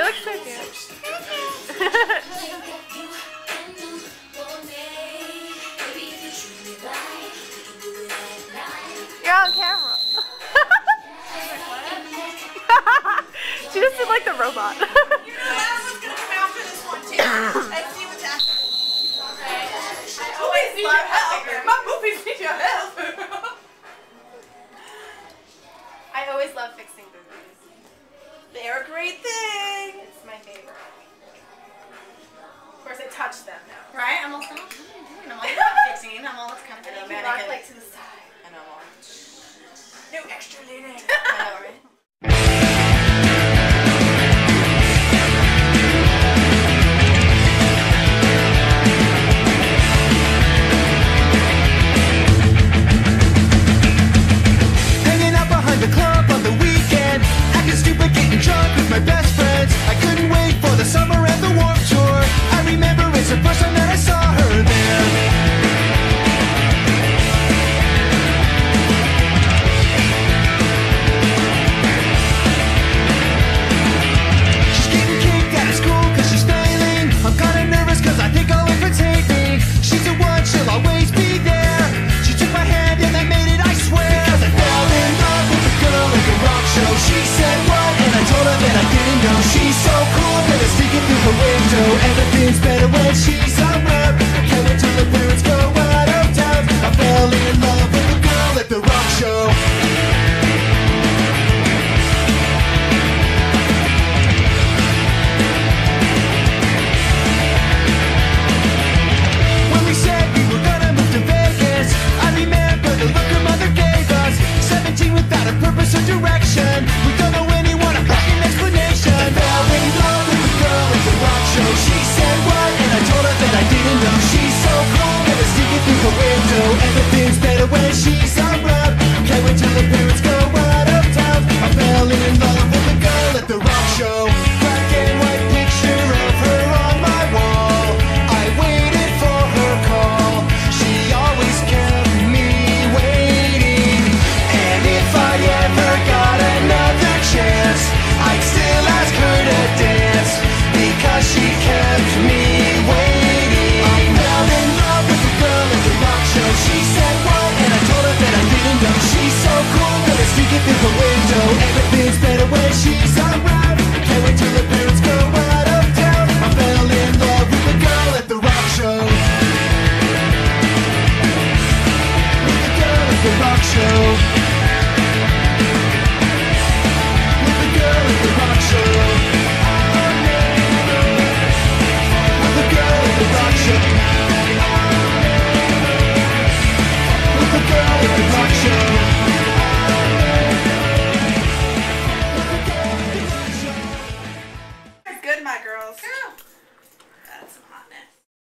You look so cute. You're on camera. she just did like the robot. You know that one's gonna come after this one too. Let's see what's after. I always need your help. My boobies need your help. I always love fixing boobies. They're a great thing. Touch them now. Right? I'm all, I'm all you're fixing. I'm all, that's kind of then rock like to the side. I know, I'm all, no extra leaning. I know? when she's unwrapped. everything's better when she's around. Can't wait till her parents go out of town. I fell in love with girl at the rock show. With girl at the rock show.